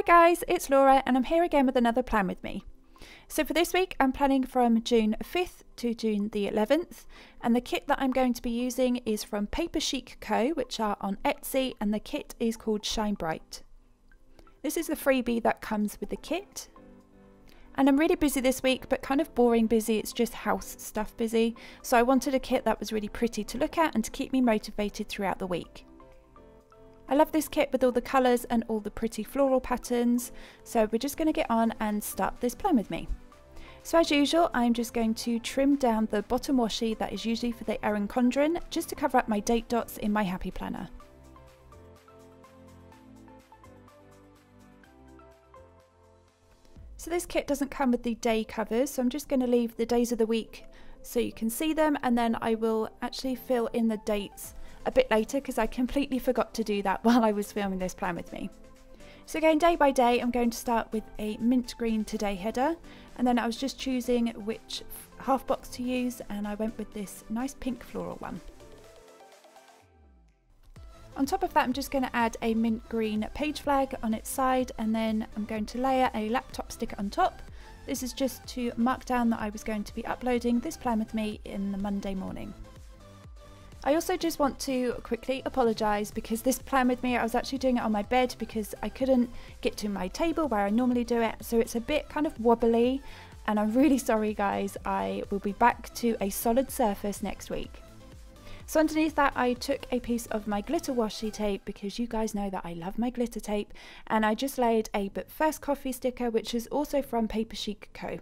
Hi guys, it's Laura and I'm here again with another plan with me. So for this week I'm planning from June 5th to June the 11th and the kit that I'm going to be using is from Paper Chic Co which are on Etsy and the kit is called Shine Bright. This is the freebie that comes with the kit and I'm really busy this week but kind of boring busy, it's just house stuff busy so I wanted a kit that was really pretty to look at and to keep me motivated throughout the week. I love this kit with all the colours and all the pretty floral patterns, so we're just going to get on and start this plan with me. So as usual, I'm just going to trim down the bottom washi that is usually for the Erin Condren, just to cover up my date dots in my Happy Planner. So this kit doesn't come with the day covers, so I'm just going to leave the days of the week so you can see them and then I will actually fill in the dates a bit later because I completely forgot to do that while I was filming this plan with me. So going day by day, I'm going to start with a mint green today header and then I was just choosing which half box to use and I went with this nice pink floral one. On top of that I'm just going to add a mint green page flag on its side and then I'm going to layer a laptop sticker on top. This is just to mark down that I was going to be uploading this plan with me in the Monday morning. I also just want to quickly apologise because this plan with me, I was actually doing it on my bed because I couldn't get to my table where I normally do it. So it's a bit kind of wobbly and I'm really sorry guys. I will be back to a solid surface next week. So underneath that I took a piece of my glitter washi tape because you guys know that I love my glitter tape and I just laid a But First Coffee sticker which is also from Paper Chic Co.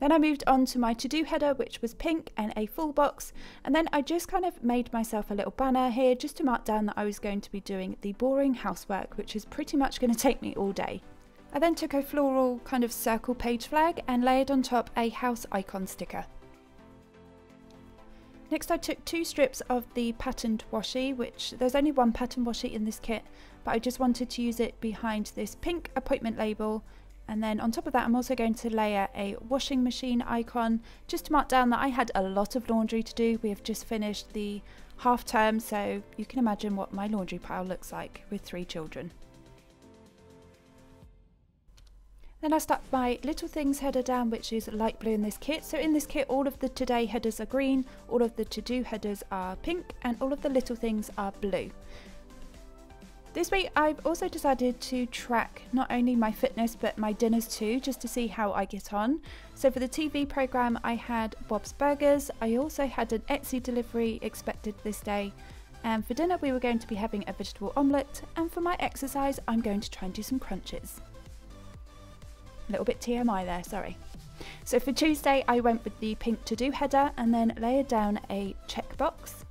Then I moved on to my to-do header, which was pink and a full box. And then I just kind of made myself a little banner here just to mark down that I was going to be doing the boring housework, which is pretty much going to take me all day. I then took a floral kind of circle page flag and layered on top a house icon sticker. Next I took two strips of the patterned washi, which there's only one pattern washi in this kit, but I just wanted to use it behind this pink appointment label and then on top of that, I'm also going to layer a washing machine icon just to mark down that I had a lot of laundry to do. We have just finished the half term, so you can imagine what my laundry pile looks like with three children. Then I stuck my Little Things header down, which is light blue in this kit. So in this kit, all of the Today headers are green, all of the To Do headers are pink, and all of the Little Things are blue. This week I've also decided to track not only my fitness but my dinners too, just to see how I get on. So for the TV programme I had Bob's Burgers, I also had an Etsy delivery expected this day, and for dinner we were going to be having a vegetable omelette, and for my exercise I'm going to try and do some crunches. A little bit TMI there, sorry. So for Tuesday I went with the pink to-do header and then layered down a checkbox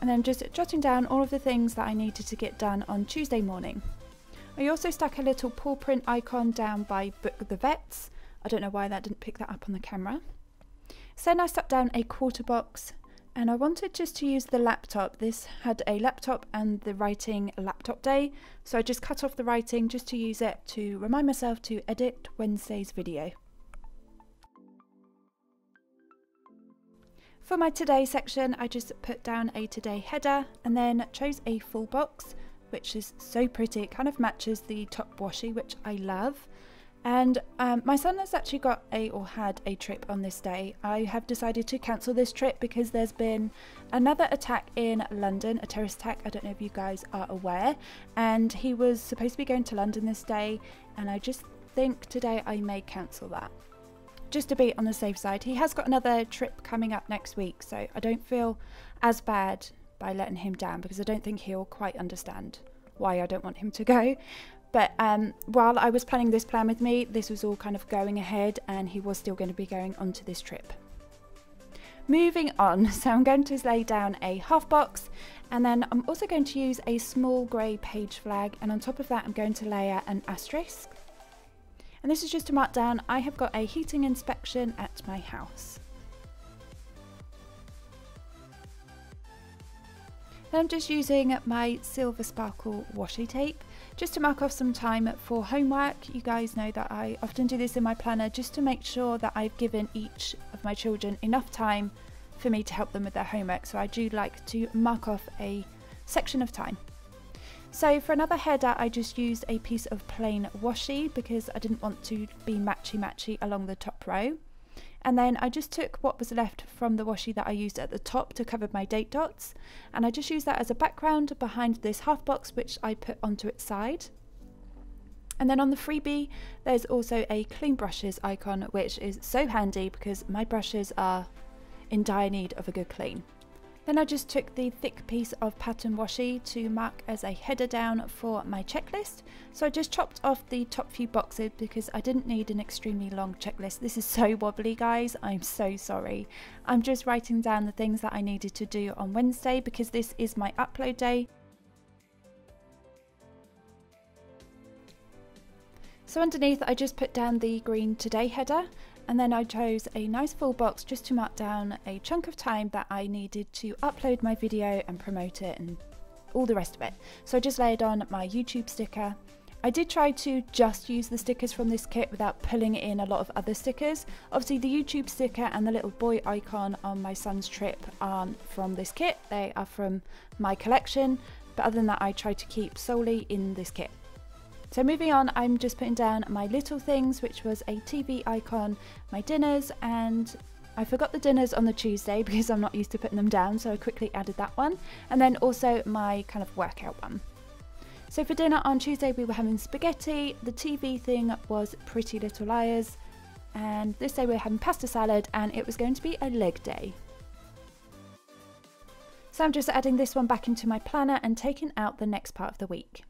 and then just jotting down all of the things that I needed to get done on Tuesday morning. I also stuck a little paw print icon down by Book the Vets. I don't know why that didn't pick that up on the camera. So then I stuck down a quarter box and I wanted just to use the laptop. This had a laptop and the writing laptop day, so I just cut off the writing just to use it to remind myself to edit Wednesday's video. For my today section, I just put down a today header and then chose a full box, which is so pretty. It kind of matches the top washi, which I love. And um, my son has actually got a or had a trip on this day. I have decided to cancel this trip because there's been another attack in London, a terrorist attack. I don't know if you guys are aware. And he was supposed to be going to London this day, and I just think today I may cancel that just to be on the safe side. He has got another trip coming up next week, so I don't feel as bad by letting him down because I don't think he'll quite understand why I don't want him to go. But um, while I was planning this plan with me, this was all kind of going ahead and he was still going to be going onto this trip. Moving on, so I'm going to lay down a half box and then I'm also going to use a small grey page flag and on top of that I'm going to layer an asterisk and this is just to mark down I have got a heating inspection at my house. Then I'm just using my Silver Sparkle washi tape just to mark off some time for homework. You guys know that I often do this in my planner just to make sure that I've given each of my children enough time for me to help them with their homework. So I do like to mark off a section of time. So for another header I just used a piece of plain washi because I didn't want to be matchy matchy along the top row. And then I just took what was left from the washi that I used at the top to cover my date dots and I just used that as a background behind this half box which I put onto its side. And then on the freebie, there's also a clean brushes icon, which is so handy because my brushes are in dire need of a good clean. Then I just took the thick piece of pattern washi to mark as a header down for my checklist. So I just chopped off the top few boxes because I didn't need an extremely long checklist. This is so wobbly guys, I'm so sorry. I'm just writing down the things that I needed to do on Wednesday because this is my upload day. So underneath I just put down the green today header and then I chose a nice full box just to mark down a chunk of time that I needed to upload my video and promote it and all the rest of it. So I just laid on my YouTube sticker. I did try to just use the stickers from this kit without pulling in a lot of other stickers. Obviously the YouTube sticker and the little boy icon on my son's trip aren't from this kit, they are from my collection, but other than that I tried to keep solely in this kit. So moving on, I'm just putting down my little things, which was a TV icon, my dinners, and I forgot the dinners on the Tuesday because I'm not used to putting them down, so I quickly added that one. And then also my kind of workout one. So for dinner on Tuesday, we were having spaghetti. The TV thing was Pretty Little Liars. And this day we we're having pasta salad, and it was going to be a leg day. So I'm just adding this one back into my planner and taking out the next part of the week.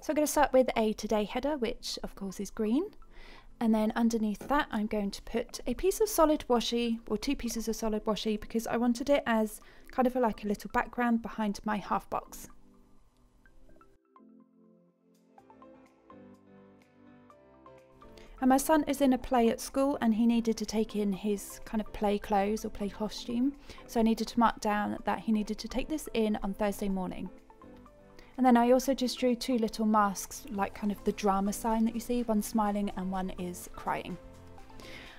So I'm going to start with a today header, which of course is green. And then underneath that, I'm going to put a piece of solid washi or two pieces of solid washi because I wanted it as kind of a, like a little background behind my half box. And my son is in a play at school and he needed to take in his kind of play clothes or play costume. So I needed to mark down that he needed to take this in on Thursday morning. And then I also just drew two little masks, like kind of the drama sign that you see, one smiling and one is crying.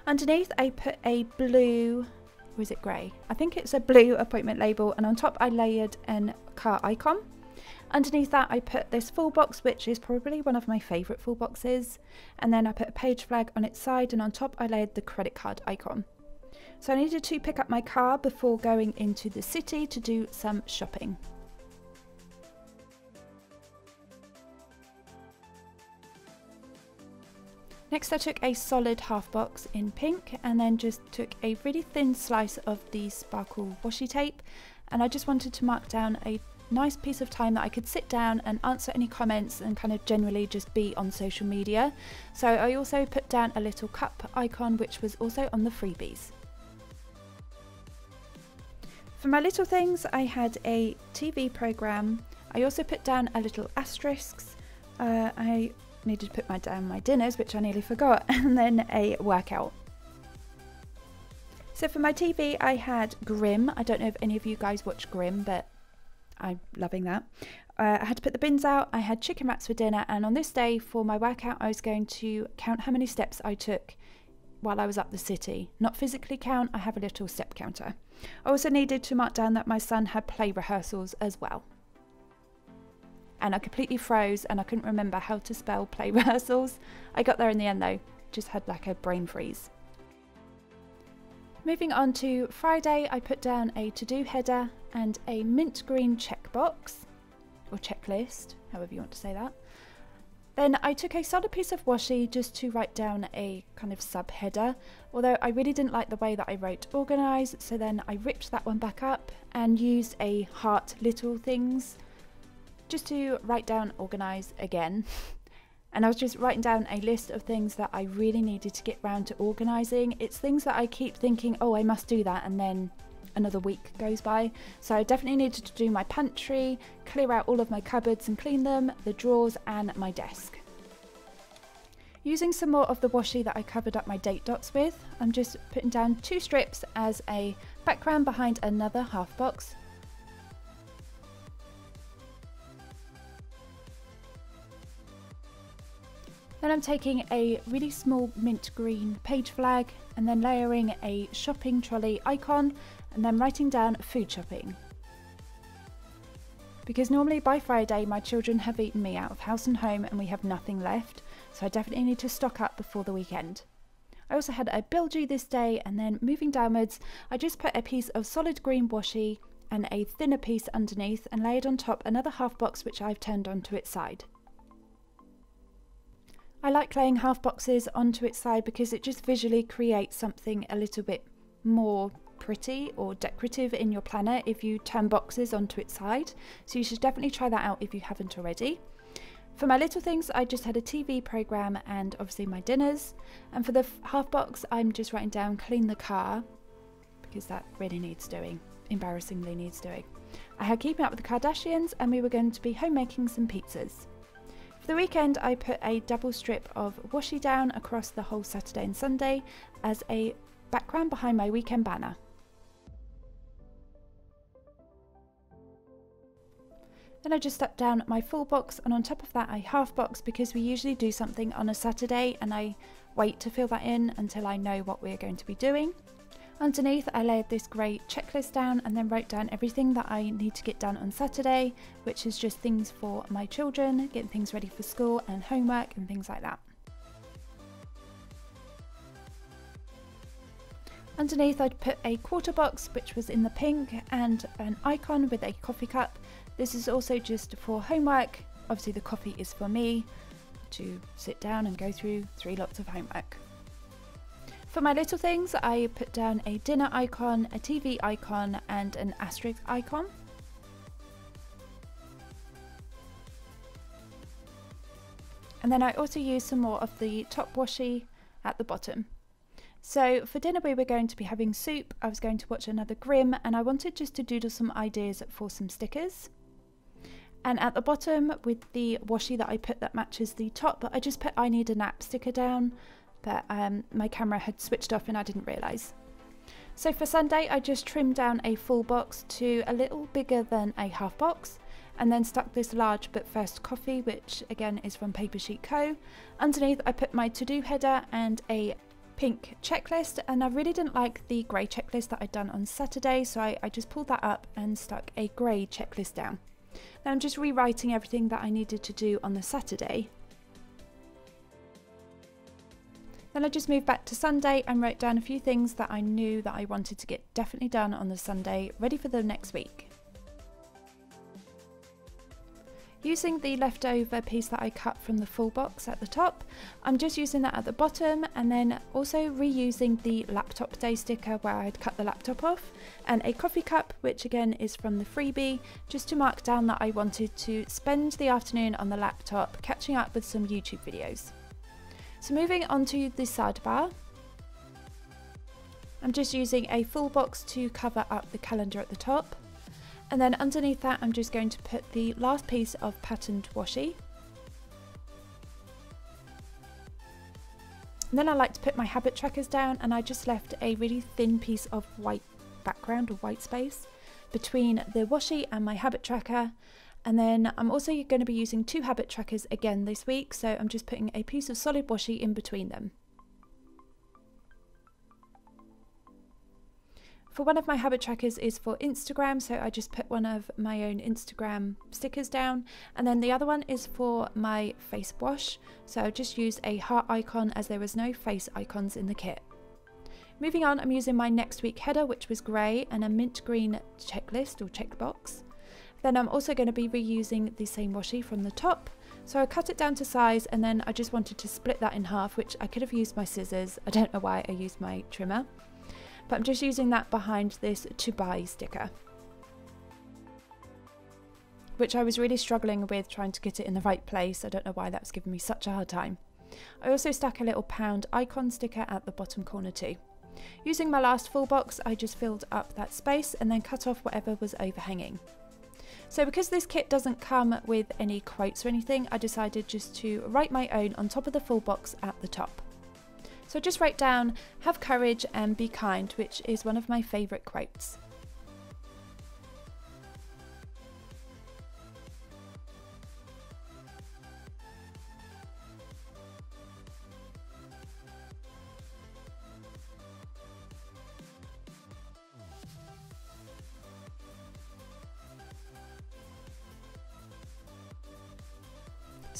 Underneath I put a blue, or is it grey? I think it's a blue appointment label and on top I layered an car icon. Underneath that I put this full box which is probably one of my favourite full boxes and then I put a page flag on its side and on top I layered the credit card icon. So I needed to pick up my car before going into the city to do some shopping. Next I took a solid half box in pink and then just took a really thin slice of the sparkle washi tape and I just wanted to mark down a nice piece of time that I could sit down and answer any comments and kind of generally just be on social media. So I also put down a little cup icon which was also on the freebies. For my little things I had a TV program. I also put down a little asterisks. Uh, I needed to put my down my dinners, which I nearly forgot, and then a workout. So for my TV, I had Grimm. I don't know if any of you guys watch Grimm, but I'm loving that. Uh, I had to put the bins out. I had chicken wraps for dinner, and on this day for my workout, I was going to count how many steps I took while I was up the city. Not physically count, I have a little step counter. I also needed to mark down that my son had play rehearsals as well and I completely froze and I couldn't remember how to spell play rehearsals. I got there in the end though, just had like a brain freeze. Moving on to Friday, I put down a to-do header and a mint green checkbox, or checklist, however you want to say that. Then I took a solid piece of washi just to write down a kind of subheader, although I really didn't like the way that I wrote organise, so then I ripped that one back up and used a heart little things just to write down organise again. and I was just writing down a list of things that I really needed to get round to organising. It's things that I keep thinking, oh, I must do that, and then another week goes by. So I definitely needed to do my pantry, clear out all of my cupboards and clean them, the drawers, and my desk. Using some more of the washi that I covered up my date dots with, I'm just putting down two strips as a background behind another half box Then I'm taking a really small mint green page flag and then layering a shopping trolley icon and then writing down food shopping. because normally by Friday my children have eaten me out of house and home and we have nothing left, so I definitely need to stock up before the weekend. I also had a bilgee this day and then moving downwards I just put a piece of solid green washi and a thinner piece underneath and layered on top another half box which I've turned onto its side. I like laying half boxes onto its side because it just visually creates something a little bit more pretty or decorative in your planner if you turn boxes onto its side. So you should definitely try that out if you haven't already. For my little things, I just had a TV program and obviously my dinners. And for the half box, I'm just writing down clean the car because that really needs doing, embarrassingly needs doing. I had keeping up with the Kardashians and we were going to be homemaking some pizzas. The weekend, I put a double strip of washi down across the whole Saturday and Sunday as a background behind my weekend banner. Then I just stuck down my full box and on top of that I half box because we usually do something on a Saturday and I wait to fill that in until I know what we're going to be doing. Underneath I laid this grey checklist down and then wrote down everything that I need to get done on Saturday which is just things for my children, getting things ready for school and homework and things like that. Underneath I'd put a quarter box which was in the pink and an icon with a coffee cup this is also just for homework. Obviously the coffee is for me to sit down and go through three lots of homework. For my little things, I put down a dinner icon, a TV icon, and an asterisk icon. And then I also used some more of the top washi at the bottom. So for dinner we were going to be having soup, I was going to watch another Grimm, and I wanted just to doodle some ideas for some stickers. And at the bottom with the washi that I put that matches the top, but I just put I need a nap sticker down, but um, my camera had switched off and I didn't realise. So for Sunday, I just trimmed down a full box to a little bigger than a half box and then stuck this large but first coffee, which again is from Paper Chic Co. Underneath, I put my to-do header and a pink checklist and I really didn't like the grey checklist that I'd done on Saturday so I, I just pulled that up and stuck a grey checklist down. Now I'm just rewriting everything that I needed to do on the Saturday. Then I just moved back to Sunday and wrote down a few things that I knew that I wanted to get definitely done on the Sunday, ready for the next week. Using the leftover piece that I cut from the full box at the top, I'm just using that at the bottom and then also reusing the laptop day sticker where I'd cut the laptop off and a coffee cup which again is from the freebie just to mark down that I wanted to spend the afternoon on the laptop catching up with some YouTube videos. So moving on to the sidebar, I'm just using a full box to cover up the calendar at the top and then underneath that, I'm just going to put the last piece of patterned washi. And then I like to put my habit trackers down and I just left a really thin piece of white background or white space between the washi and my habit tracker. And then I'm also going to be using two habit trackers again this week. So I'm just putting a piece of solid washi in between them. For one of my habit trackers is for Instagram, so I just put one of my own Instagram stickers down. And then the other one is for my face wash, so I just used a heart icon as there was no face icons in the kit. Moving on, I'm using my next week header, which was grey, and a mint green checklist or checkbox. Then I'm also going to be reusing the same washi from the top. So I cut it down to size and then I just wanted to split that in half, which I could have used my scissors. I don't know why I used my trimmer but I'm just using that behind this to buy sticker which I was really struggling with trying to get it in the right place. I don't know why that's given me such a hard time. I also stuck a little pound icon sticker at the bottom corner too. Using my last full box, I just filled up that space and then cut off whatever was overhanging. So because this kit doesn't come with any quotes or anything, I decided just to write my own on top of the full box at the top. So just write down, have courage and be kind, which is one of my favourite quotes.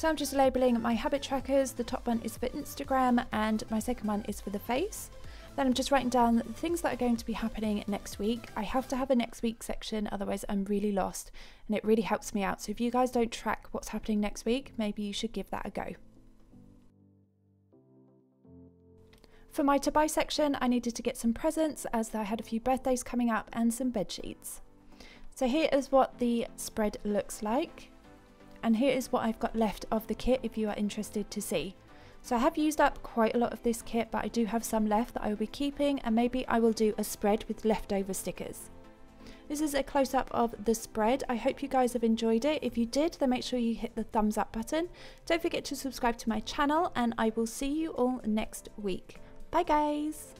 So I'm just labeling my habit trackers. The top one is for Instagram and my second one is for the face. Then I'm just writing down the things that are going to be happening next week. I have to have a next week section, otherwise I'm really lost and it really helps me out. So if you guys don't track what's happening next week, maybe you should give that a go. For my to buy section, I needed to get some presents as I had a few birthdays coming up and some bed sheets. So here is what the spread looks like. And here is what I've got left of the kit if you are interested to see. So I have used up quite a lot of this kit, but I do have some left that I will be keeping and maybe I will do a spread with leftover stickers. This is a close-up of the spread. I hope you guys have enjoyed it. If you did, then make sure you hit the thumbs up button. Don't forget to subscribe to my channel and I will see you all next week. Bye guys!